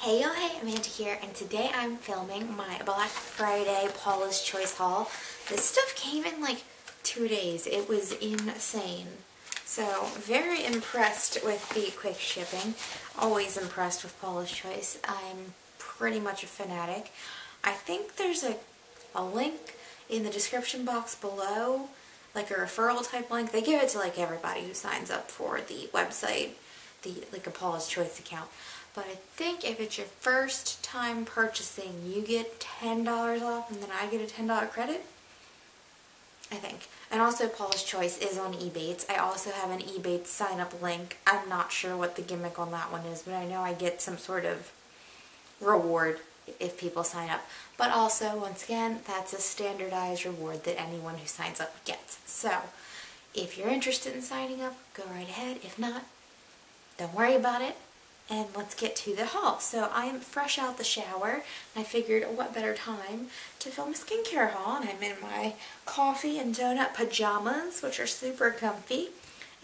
Hey yo, hey, Amanda here, and today I'm filming my Black Friday Paula's Choice haul. This stuff came in like two days. It was insane. So, very impressed with the quick shipping. Always impressed with Paula's Choice. I'm pretty much a fanatic. I think there's a, a link in the description box below, like a referral type link. They give it to like everybody who signs up for the website, the like a Paula's Choice account. But I think if it's your first time purchasing, you get $10 off and then I get a $10 credit. I think. And also Paula's Choice is on Ebates. I also have an Ebates sign up link. I'm not sure what the gimmick on that one is, but I know I get some sort of reward if people sign up. But also, once again, that's a standardized reward that anyone who signs up gets. So, if you're interested in signing up, go right ahead. If not, don't worry about it and let's get to the haul. So I'm fresh out the shower, and I figured what better time to film a skincare haul, and I'm in my coffee and donut pajamas, which are super comfy,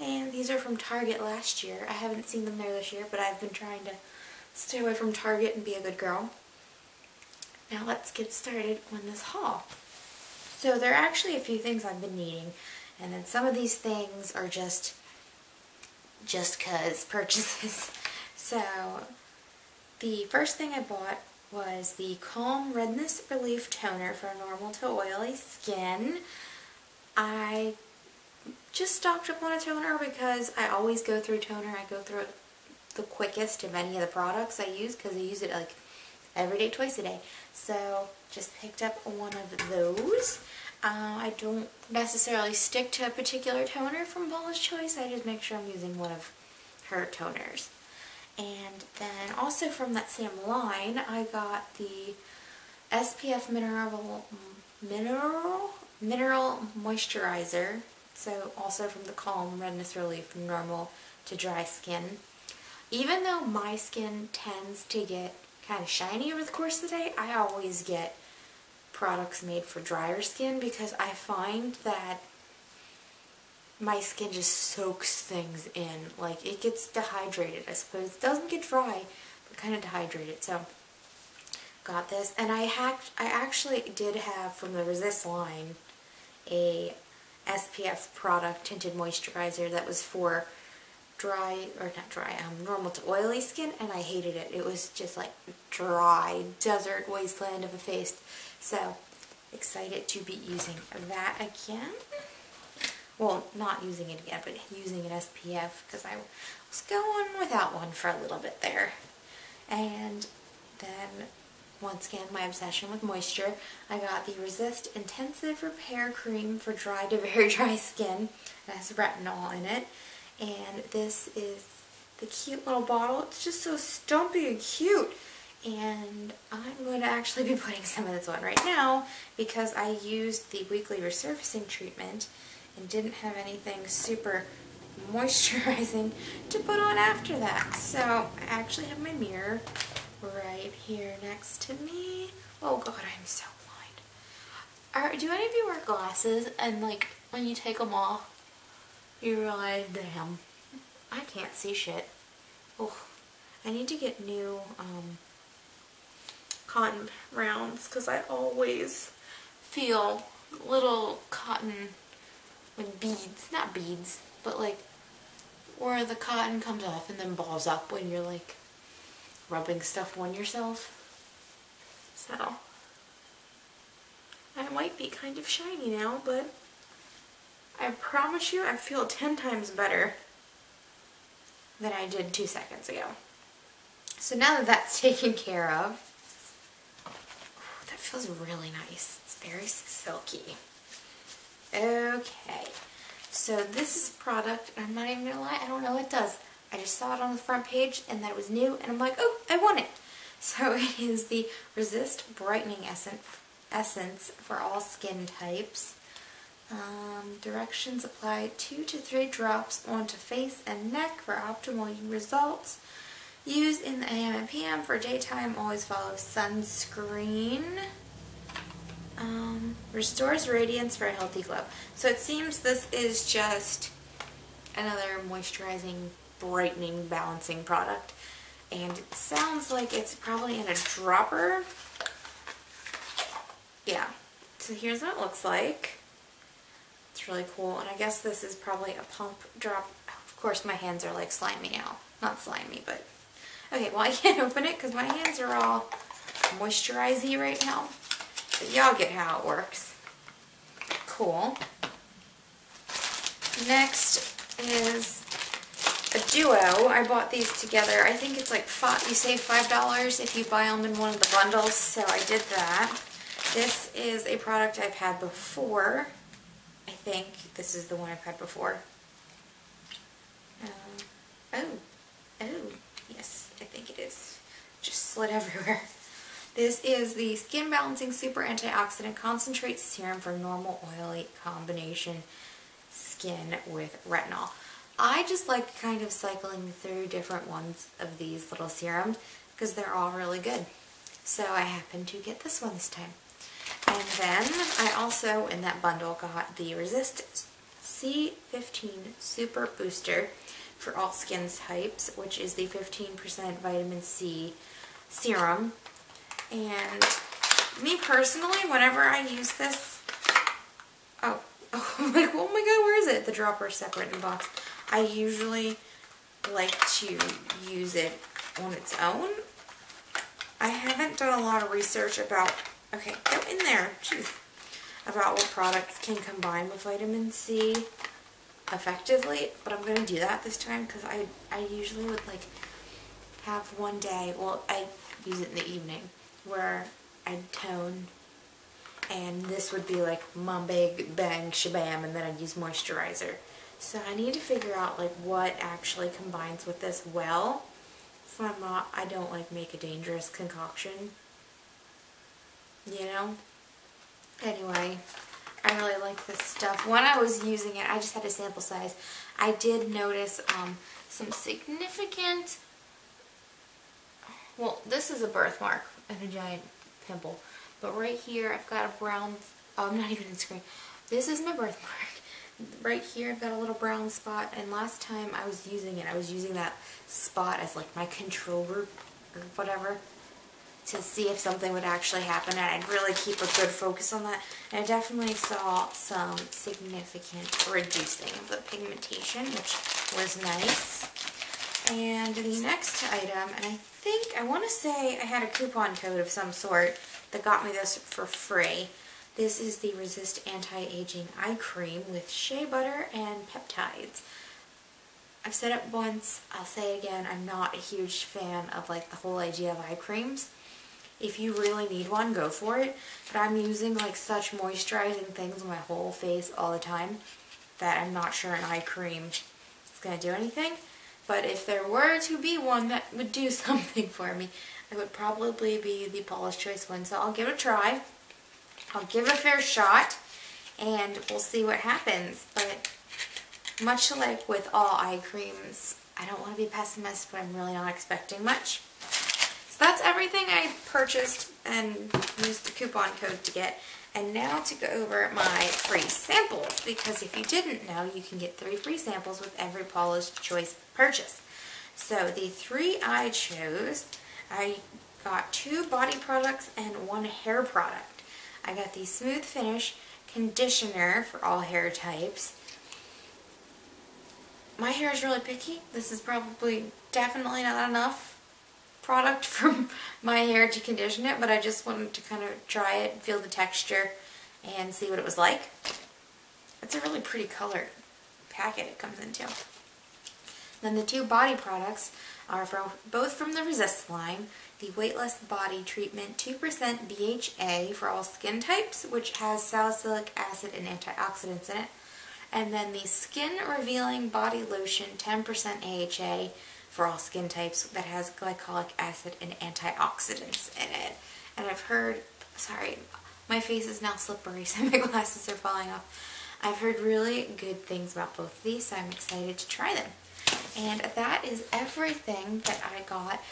and these are from Target last year. I haven't seen them there this year, but I've been trying to stay away from Target and be a good girl. Now let's get started on this haul. So there are actually a few things I've been needing, and then some of these things are just just cuz purchases. So the first thing I bought was the Calm Redness Relief Toner for normal to oily skin. I just stocked up on a toner because I always go through toner. I go through it the quickest of any of the products I use because I use it like every day, twice a day. So just picked up one of those. Uh, I don't necessarily stick to a particular toner from Paula's Choice. I just make sure I'm using one of her toners. And then also from that same line, I got the SPF Mineral Mineral Mineral Moisturizer. So also from the Calm Redness Relief normal to dry skin. Even though my skin tends to get kind of shiny over the course of the day, I always get products made for drier skin because I find that my skin just soaks things in. Like, it gets dehydrated, I suppose. It doesn't get dry, but kind of dehydrated. So, got this. And I, hacked, I actually did have, from the Resist line, a SPF product tinted moisturizer that was for dry, or not dry, um, normal to oily skin, and I hated it. It was just like dry, desert wasteland of a face. So, excited to be using that again well, not using it again, but using an SPF because I was going without one for a little bit there. And then, once again, my obsession with moisture, I got the Resist Intensive Repair Cream for dry to very dry skin. It has retinol in it. And this is the cute little bottle. It's just so stumpy and cute. And I'm going to actually be putting some of this on right now because I used the weekly resurfacing treatment and didn't have anything super moisturizing to put on after that. So I actually have my mirror right here next to me. Oh god, I'm so blind. Are, do any of you wear glasses and like when you take them off, you realize, damn, I can't see shit. Oh, I need to get new um, cotton rounds because I always feel little cotton like beads, not beads, but like where the cotton comes off and then balls up when you're like rubbing stuff on yourself. So, I might be kind of shiny now, but I promise you I feel 10 times better than I did two seconds ago. So now that that's taken care of, that feels really nice. It's very silky. Okay, so this is a product, and I'm not even gonna lie, I don't know what it does. I just saw it on the front page and that it was new and I'm like, oh, I want it. So it is the Resist Brightening Essence for all skin types. Um, directions apply two to three drops onto face and neck for optimal results. Use in the AM and PM for daytime. Always follow sunscreen. Um, restores radiance for a healthy glow. So it seems this is just another moisturizing, brightening, balancing product. And it sounds like it's probably in a dropper. Yeah. So here's what it looks like. It's really cool. And I guess this is probably a pump drop. Of course, my hands are like slimy now. Not slimy, but... Okay, well, I can't open it because my hands are all moisturizy right now. But y'all get how it works. Cool. Next is a duo. I bought these together. I think it's like five, you save $5 if you buy them in one of the bundles, so I did that. This is a product I've had before. I think this is the one I've had before. Um, oh, oh, yes, I think it is. Just slid everywhere. This is the Skin Balancing Super Antioxidant Concentrate Serum for Normal Oily Combination Skin with Retinol. I just like kind of cycling through different ones of these little serums because they're all really good. So I happened to get this one this time. And then I also, in that bundle, got the Resist C15 Super Booster for all skin types, which is the 15% vitamin C serum. And me personally, whenever I use this, oh, oh, oh my god, where is it? The dropper is separate in the box. I usually like to use it on its own. I haven't done a lot of research about, okay, go in there, jeez, about what products can combine with vitamin C effectively, but I'm going to do that this time because I, I usually would like have one day, well, I use it in the evening, where I'd tone and this would be like my big bang shabam and then I'd use moisturizer. So I need to figure out like what actually combines with this well. So I'm not, I don't like make a dangerous concoction. You know? Anyway, I really like this stuff. When I was using it, I just had a sample size. I did notice um, some significant, well, this is a birthmark and a giant pimple. But right here, I've got a brown, oh, I'm not even in screen. This is my birthmark right here I've got a little brown spot and last time I was using it I was using that spot as like my control group or whatever to see if something would actually happen and I'd really keep a good focus on that and I definitely saw some significant reducing of the pigmentation which was nice and the next item and I think I want to say I had a coupon code of some sort that got me this for free this is the Resist Anti-Aging Eye Cream with shea butter and peptides. I've said it once, I'll say it again, I'm not a huge fan of like the whole idea of eye creams. If you really need one, go for it. But I'm using like such moisturizing things on my whole face all the time that I'm not sure an eye cream is going to do anything. But if there were to be one that would do something for me, it would probably be the Paula's Choice one. So I'll give it a try. I'll give it a fair shot and we'll see what happens. But much like with all eye creams, I don't want to be pessimist, but I'm really not expecting much. So that's everything I purchased and used the coupon code to get. And now to go over my free samples, because if you didn't know, you can get three free samples with every Paula's Choice purchase. So the three I chose, I got two body products and one hair product. I got the Smooth Finish Conditioner for all hair types. My hair is really picky. This is probably definitely not enough product from my hair to condition it, but I just wanted to kind of try it, feel the texture, and see what it was like. It's a really pretty color packet it comes into. Then the two body products are from both from the Resist line the Weightless Body Treatment 2% BHA for all skin types, which has salicylic acid and antioxidants in it. And then the Skin Revealing Body Lotion 10% AHA for all skin types that has glycolic acid and antioxidants in it. And I've heard, sorry, my face is now slippery so my glasses are falling off. I've heard really good things about both of these, so I'm excited to try them. And that is everything that I got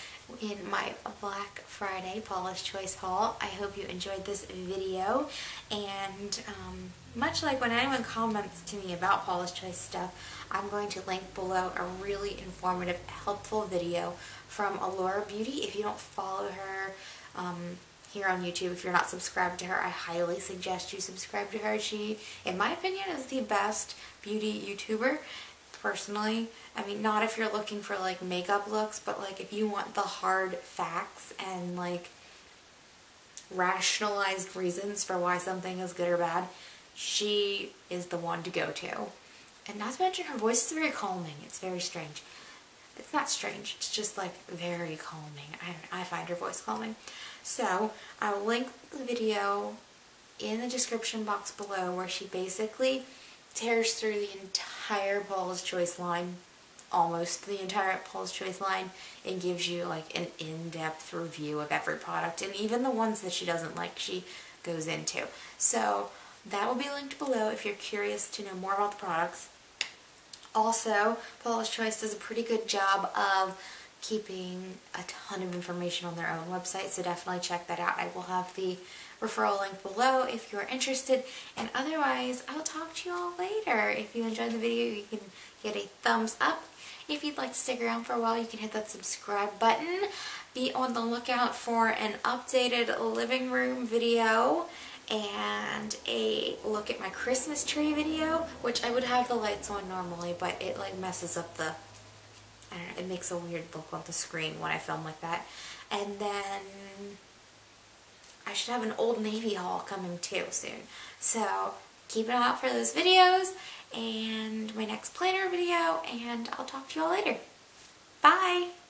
in my Black Friday Paula's Choice haul. I hope you enjoyed this video and um, much like when anyone comments to me about Paula's Choice stuff, I'm going to link below a really informative, helpful video from Allura Beauty. If you don't follow her um, here on YouTube, if you're not subscribed to her, I highly suggest you subscribe to her. She, in my opinion, is the best beauty YouTuber personally. I mean, not if you're looking for like makeup looks, but like if you want the hard facts and like rationalized reasons for why something is good or bad, she is the one to go to. And not to mention her voice is very calming. It's very strange. It's not strange. It's just like very calming. I, I find her voice calming. So I will link the video in the description box below where she basically tears through the entire Paula's Choice line, almost the entire Paula's Choice line, and gives you like an in-depth review of every product, and even the ones that she doesn't like, she goes into. So that will be linked below if you're curious to know more about the products. Also, Paula's Choice does a pretty good job of keeping a ton of information on their own website, so definitely check that out. I will have the referral link below if you're interested, and otherwise, I'll talk to you all later. If you enjoyed the video, you can get a thumbs up. If you'd like to stick around for a while, you can hit that subscribe button. Be on the lookout for an updated living room video and a look at my Christmas tree video, which I would have the lights on normally, but it like messes up the, I don't know, it makes a weird look on the screen when I film like that. And then I should have an Old Navy haul coming too soon. So keep an eye out for those videos and my next planner video, and I'll talk to you all later. Bye!